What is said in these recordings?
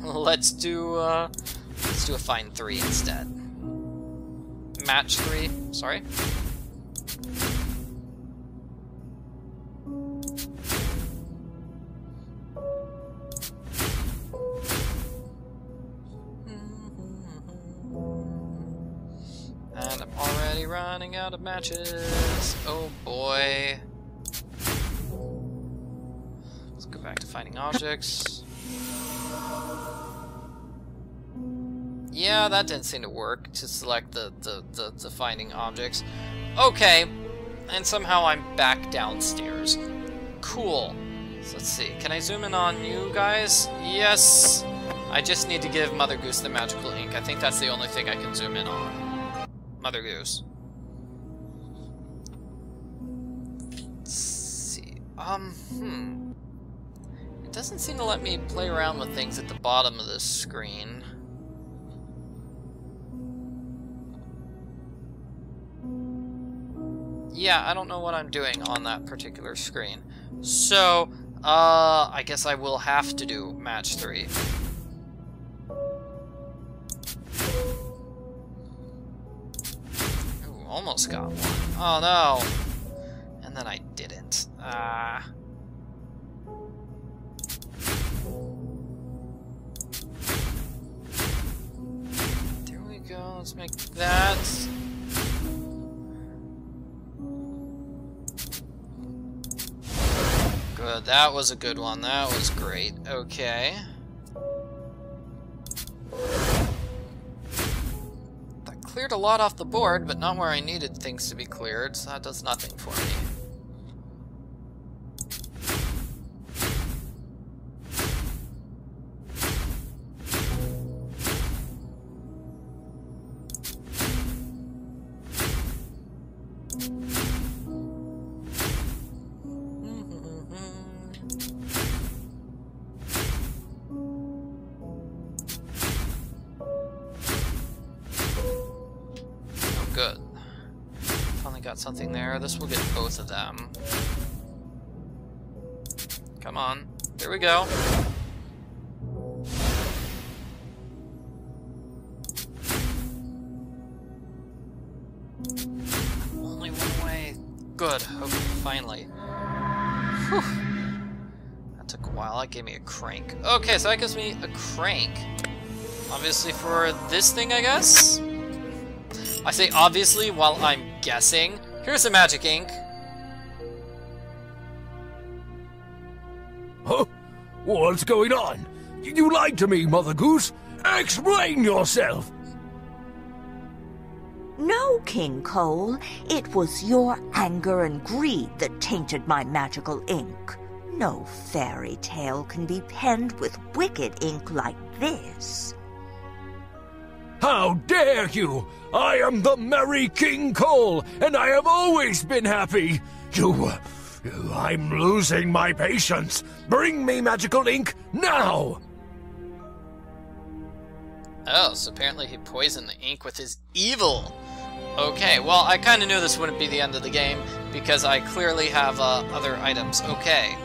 let's do uh, let's do a fine three instead. Match three. Sorry. And I'm already running out of matches. Oh boy. Let's go back to finding objects. Yeah, that didn't seem to work to select the, the, the, the finding objects. Okay, and somehow I'm back downstairs. Cool. So let's see, can I zoom in on you guys? Yes! I just need to give Mother Goose the magical ink. I think that's the only thing I can zoom in on. Mother Goose. Let's see. Um, hmm. Doesn't seem to let me play around with things at the bottom of this screen. Yeah, I don't know what I'm doing on that particular screen. So, uh, I guess I will have to do match three. Ooh, almost got one. Oh no! And then I didn't. Ah. There let's make that. Good, that was a good one. That was great. Okay. That cleared a lot off the board, but not where I needed things to be cleared, so that does nothing for me. Good. Finally got something there. This will get both of them. Come on. There we go. Only one way. Good. Okay, finally. Whew. That took a while. That gave me a crank. Okay, so that gives me a crank. Obviously for this thing, I guess? I say obviously while I'm guessing. Here's the magic ink. Huh? What's going on? You lied to me, Mother Goose. Explain yourself. No, King Cole. It was your anger and greed that tainted my magical ink. No fairy tale can be penned with wicked ink like this. How dare you! I am the Merry King Cole, and I have always been happy. You. I'm losing my patience. Bring me magical ink now! Oh, so apparently he poisoned the ink with his evil. Okay, well, I kind of knew this wouldn't be the end of the game, because I clearly have uh, other items. Okay.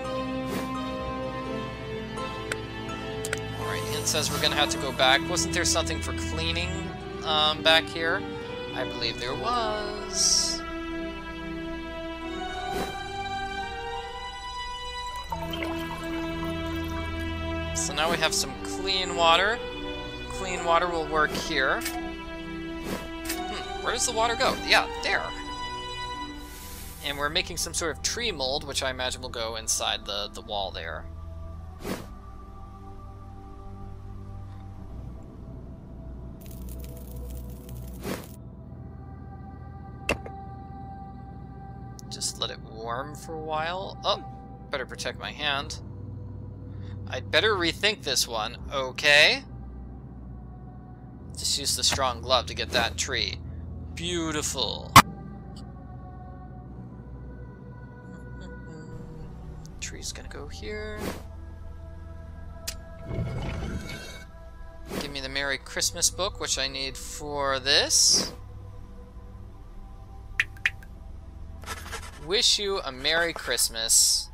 It says we're gonna have to go back. Wasn't there something for cleaning um, back here? I believe there was. So now we have some clean water. Clean water will work here. Hmm, where does the water go? Yeah, there. And we're making some sort of tree mold, which I imagine will go inside the, the wall there. Warm for a while. Oh, better protect my hand. I'd better rethink this one. Okay. Just use the strong glove to get that tree. Beautiful. Mm-hmm. Tree's gonna go here. Give me the Merry Christmas book, which I need for this. Wish you a Merry Christmas.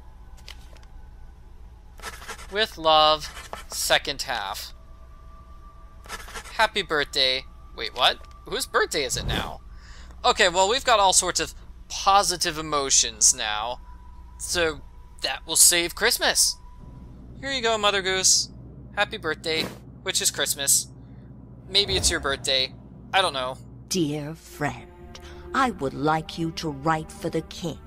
With love, second half. Happy birthday. Wait, what? Whose birthday is it now? Okay, well, we've got all sorts of positive emotions now. So, that will save Christmas. Here you go, Mother Goose. Happy birthday, which is Christmas. Maybe it's your birthday. I don't know. Dear friend, I would like you to write for the king.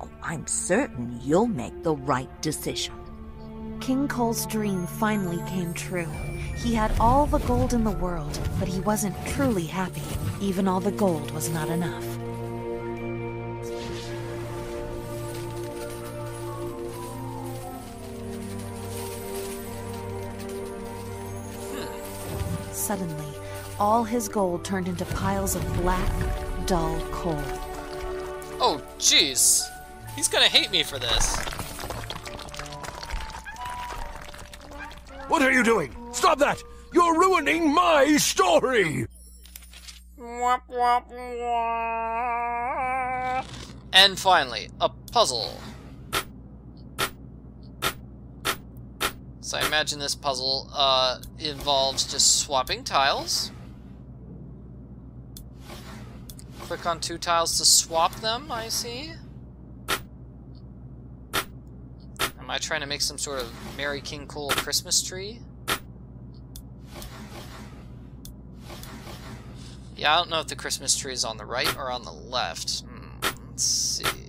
Oh, I'm certain you'll make the right decision. King Cole's dream finally came true. He had all the gold in the world, but he wasn't truly happy. Even all the gold was not enough. Suddenly, all his gold turned into piles of black, dull coal. Oh, jeez. He's gonna hate me for this. What are you doing? Stop that! You're ruining my story! And finally, a puzzle. So I imagine this puzzle uh, involves just swapping tiles. Click on two tiles to swap them, I see. Am I trying to make some sort of Merry King Cole Christmas tree? Yeah, I don't know if the Christmas tree is on the right or on the left. Hmm, let's see.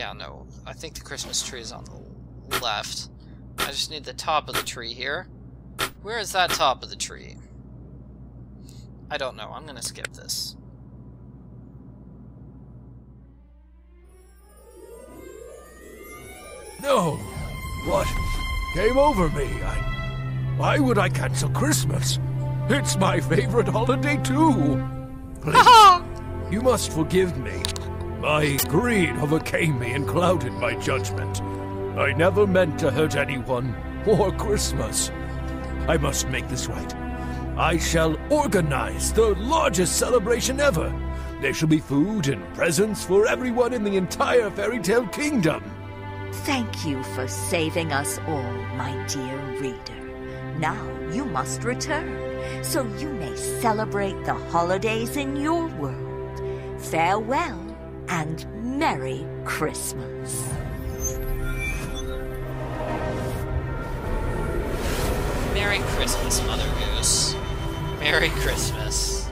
Yeah, no. I think the Christmas tree is on the left. I just need the top of the tree here. Where is that top of the tree? I don't know. I'm gonna skip this. No. What? Came over me. I. Why would I cancel Christmas? It's my favorite holiday, too. Please, you must forgive me. My greed overcame me and clouded my judgment. I never meant to hurt anyone or Christmas. I must make this right. I shall organize the largest celebration ever. There shall be food and presents for everyone in the entire fairy tale kingdom. Thank you for saving us all, my dear reader. Now you must return, so you may celebrate the holidays in your world. Farewell and Merry Christmas. Merry Christmas, Mother Goose. Merry Christmas.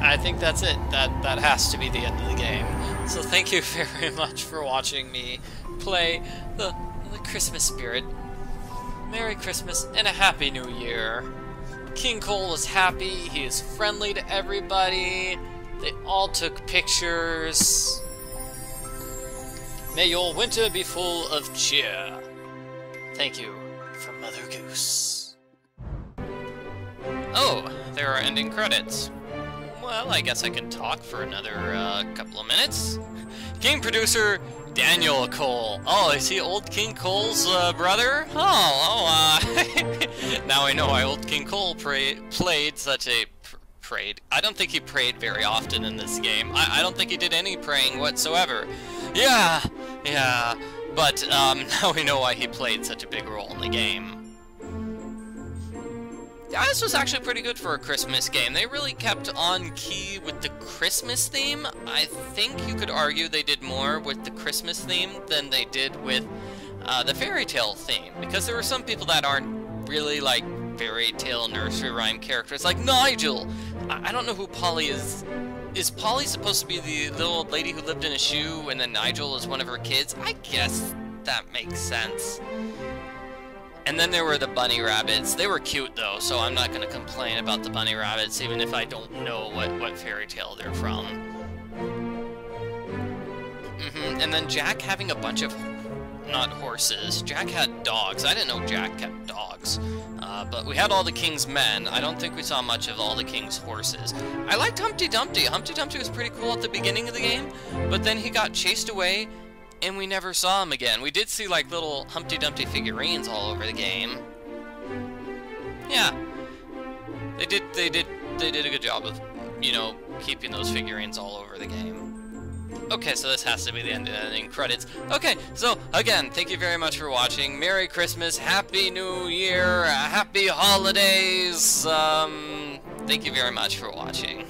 I think that's it. That that has to be the end of the game. So thank you very much for watching me play the the Christmas spirit. Merry Christmas and a Happy New Year. King Cole is happy. He is friendly to everybody. They all took pictures. May your winter be full of cheer. Thank you from Mother Goose. Oh, there are ending credits. Well, I guess I can talk for another uh, couple of minutes. Game producer Daniel Cole. Oh, is he old King Cole's uh, brother? Oh, oh, uh, now I know why old King Cole played such a prayed. I don't think he prayed very often in this game. I, I don't think he did any praying whatsoever. Yeah, yeah, but um, now we know why he played such a big role in the game. Yeah, this was actually pretty good for a Christmas game. They really kept on key with the Christmas theme. I think you could argue they did more with the Christmas theme than they did with uh, the fairy tale theme. Because there were some people that aren't really like fairy tale nursery rhyme characters, like Nigel. I, don't know who Polly is. Is Polly supposed to be the little old lady who lived in a shoe and then Nigel is one of her kids? I guess that makes sense. And then there were the bunny rabbits. They were cute though, so I'm not going to complain about the bunny rabbits, even if I don't know what, what fairy tale they're from. Mm -hmm. And then Jack having a bunch of, not horses, Jack had dogs. I didn't know Jack kept dogs. Uh, but we had all the king's men. I don't think we saw much of all the king's horses. I liked Humpty Dumpty. Humpty Dumpty was pretty cool at the beginning of the game, but then he got chased away and we never saw him again. We did see like little Humpty Dumpty figurines all over the game. Yeah. They did they did they did a good job of, you know, keeping those figurines all over the game. Okay, so this has to be the end ending credits. Okay, so again, thank you very much for watching. Merry Christmas, Happy New Year, Happy Holidays. Um, thank you very much for watching.